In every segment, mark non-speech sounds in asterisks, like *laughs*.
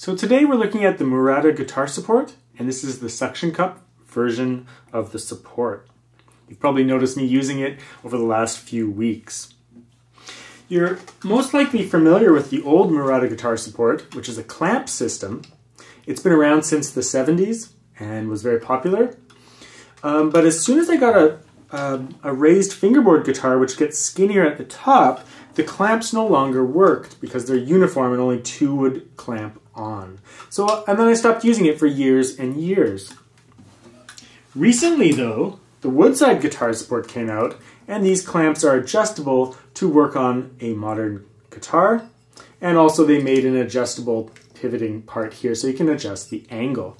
So today we're looking at the Murata guitar support, and this is the suction cup version of the support. You've probably noticed me using it over the last few weeks. You're most likely familiar with the old Murata guitar support, which is a clamp system. It's been around since the 70s and was very popular. Um, but as soon as I got a, a, a raised fingerboard guitar, which gets skinnier at the top, the clamps no longer worked because they're uniform and only two would clamp on. So, and then I stopped using it for years and years. Recently though, the Woodside guitar support came out and these clamps are adjustable to work on a modern guitar. And also they made an adjustable pivoting part here so you can adjust the angle.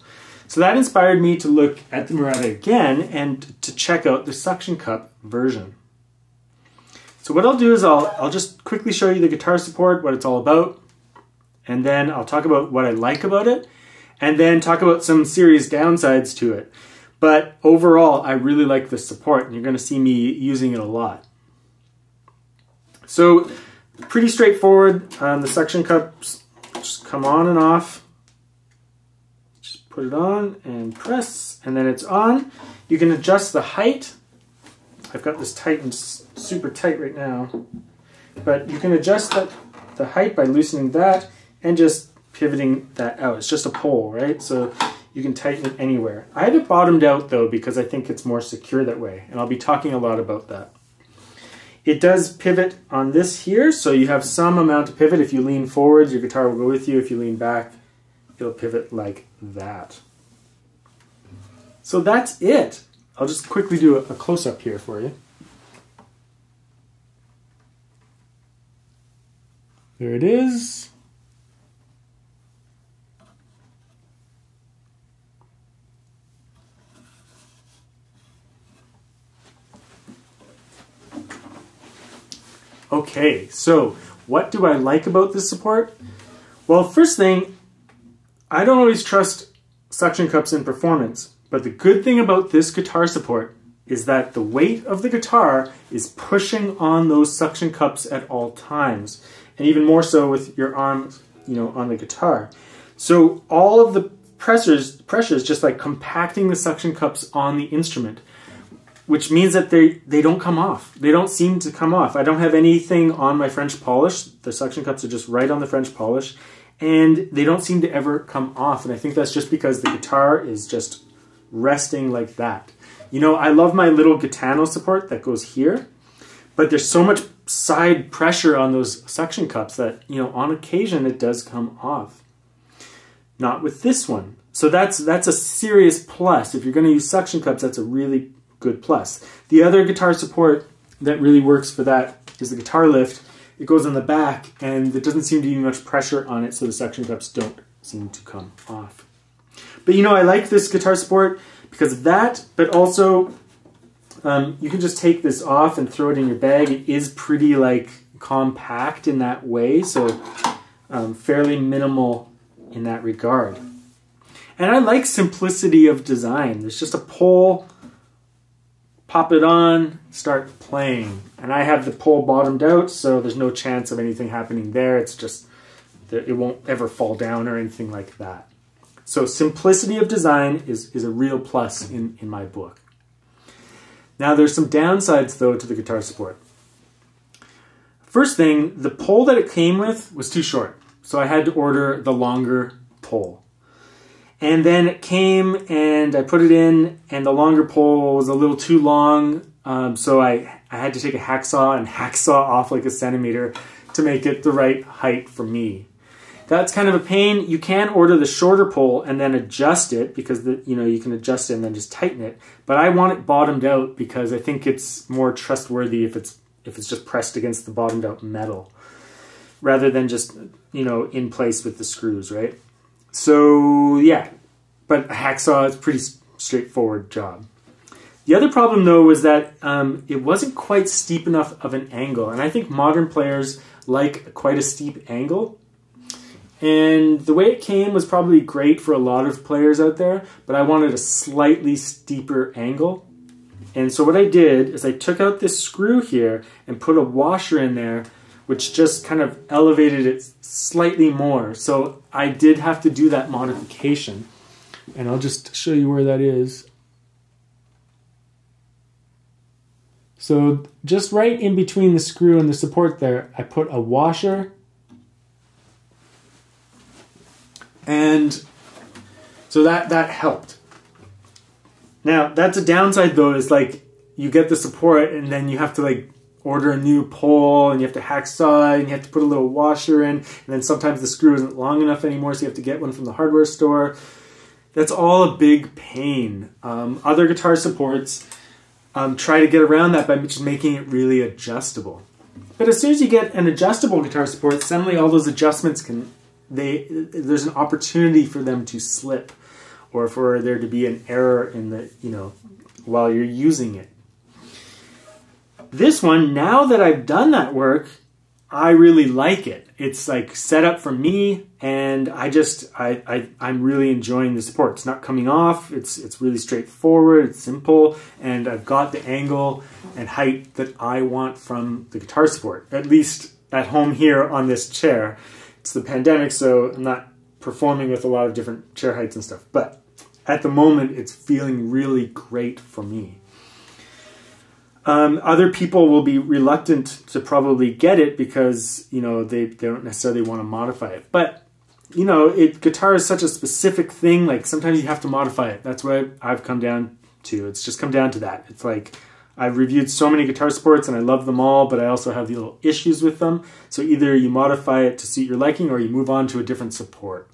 So that inspired me to look at the Murata again and to check out the suction cup version. So what I'll do is I'll, I'll just quickly show you the guitar support, what it's all about, and then I'll talk about what I like about it, and then talk about some serious downsides to it. But overall, I really like the support, and you're going to see me using it a lot. So pretty straightforward. Um, the suction cups just come on and off. Just put it on and press, and then it's on. You can adjust the height. I've got this tightened super tight right now. But you can adjust that, the height by loosening that and just pivoting that out. It's just a pole, right? So you can tighten it anywhere. I have it bottomed out though because I think it's more secure that way. And I'll be talking a lot about that. It does pivot on this here, so you have some amount of pivot. If you lean forward, your guitar will go with you. If you lean back, it'll pivot like that. So that's it. I'll just quickly do a, close-up here for you. There it is. Okay, so what do I like about this support? Well, first thing, I don't always trust suction cups in performance, but the good thing about this guitar support is that the weight of the guitar is pushing on those suction cups at all times, and even more so with your arm, you know, on the guitar. So all of the pressures, pressures just like compacting the suction cups on the instrument which means that they, they don't come off. They don't seem to come off. I don't have anything on my French polish. The suction cups are just right on the French polish, and they don't seem to ever come off. And I think that's just because the guitar is just resting like that. You know, I love my little Gitano support that goes here, but there's so much side pressure on those suction cups that, you know, on occasion it does come off. Not with this one. So that's that's a serious plus. If you're going to use suction cups, that's a really good plus. The other guitar support that really works for that is the guitar lift. It goes on the back and there doesn't seem to be much pressure on it so the suction cups don't seem to come off. But you know, I like this guitar support because of that, but also um, you can just take this off and throw it in your bag. It is pretty like compact in that way, so um, fairly minimal in that regard. And I like simplicity of design. There's just a pole pop it on, start playing. And I have the pole bottomed out, so there's no chance of anything happening there. It's just, that it won't ever fall down or anything like that. So simplicity of design is, is a real plus in, in my book. Now there's some downsides though to the guitar support. First thing, the pole that it came with was too short. So I had to order the longer pole. And then it came and I put it in, and the longer pole was a little too long. Um, so I, I had to take a hacksaw and *laughs* hacksaw off like a centimeter to make it the right height for me. That's kind of a pain. You can order the shorter pole and then adjust it because the, you know you can adjust it and then just tighten it. But I want it bottomed out because I think it's more trustworthy if it's if it's just pressed against the bottomed out metal rather than just you know in place with the screws, right? So yeah, but a hacksaw is a pretty straightforward job. The other problem though was that um, it wasn't quite steep enough of an angle, and I think modern players like quite a steep angle. And the way it came was probably great for a lot of players out there, but I wanted a slightly steeper angle. And so what I did is I took out this screw here and put a washer in there which just kind of elevated it slightly more. So I did have to do that modification. And I'll just show you where that is. So just right in between the screw and the support there, I put a washer. And so that, that helped. Now, that's a downside though, is like you get the support and then you have to like order a new pole and you have to hacksaw and you have to put a little washer in and then sometimes the screw isn't long enough anymore so you have to get one from the hardware store. That's all a big pain. Um, other guitar supports um, try to get around that by just making it really adjustable. But as soon as you get an adjustable guitar support, suddenly all those adjustments can they there's an opportunity for them to slip or for there to be an error in the you know while you're using it. This one, now that I've done that work, I really like it. It's like set up for me, and I just I, I I'm really enjoying the support. It's not coming off. It's it's really straightforward. It's simple, and I've got the angle and height that I want from the guitar support. At least at home here on this chair. It's the pandemic, so I'm not performing with a lot of different chair heights and stuff. But at the moment, it's feeling really great for me. Um, other people will be reluctant to probably get it because you know they, they don't necessarily want to modify it. But you know, it guitar is such a specific thing. Like sometimes you have to modify it. That's what I've come down to. It's just come down to that. It's like I've reviewed so many guitar supports and I love them all, but I also have the little issues with them. So either you modify it to suit your liking or you move on to a different support.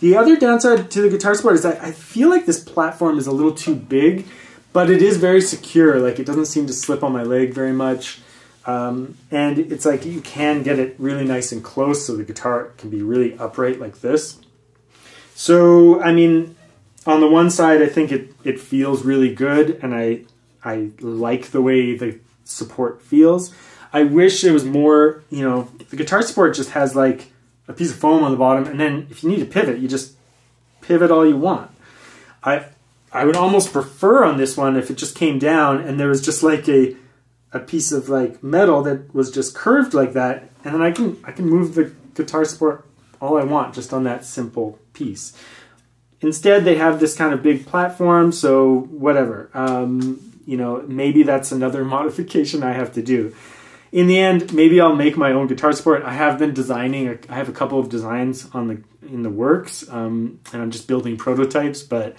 The other downside to the guitar support is that I feel like this platform is a little too big but it is very secure. Like it doesn't seem to slip on my leg very much. Um, and it's like you can get it really nice and close so the guitar can be really upright like this. So, I mean, on the one side, I think it, it feels really good and I, I like the way the support feels. I wish it was more, you know, the guitar support just has like a piece of foam on the bottom and then if you need to pivot, you just pivot all you want. I, I would almost prefer on this one if it just came down and there was just like a a piece of like metal that was just curved like that, and then I can I can move the guitar support all I want just on that simple piece. Instead, they have this kind of big platform, so whatever. Um, you know, maybe that's another *laughs* modification I have to do. In the end, maybe I'll make my own guitar support. I have been designing. I have a couple of designs on the in the works, um, and I'm just building prototypes, but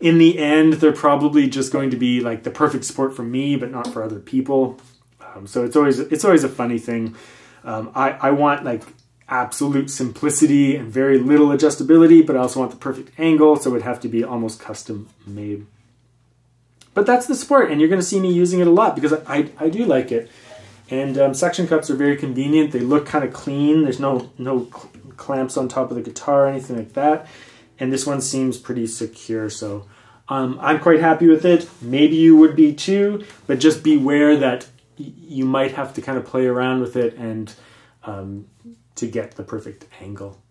in the end, they're probably just going to be like the perfect support for me, but not for other people. Um, so it's always it's always a funny thing. Um, I I want like absolute simplicity and very little adjustability, but I also want the perfect angle, so it would have to be almost custom made. But that's the support, and you're going to see me using it a lot because I, I, do like it. And um, suction cups are very convenient. They look kind of clean. There's no no cl clamps on top of the guitar or anything like that. And this one seems pretty secure, so um, I'm quite happy with it. Maybe you would be too, but just beware that you might have to kind of play around with it and um, to get the perfect angle.